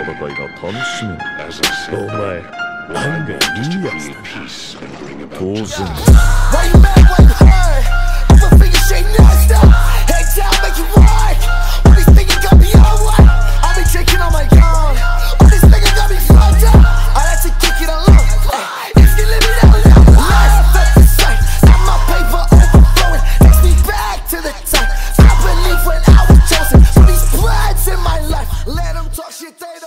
戦いが楽しめるお前案外いいやつだ当然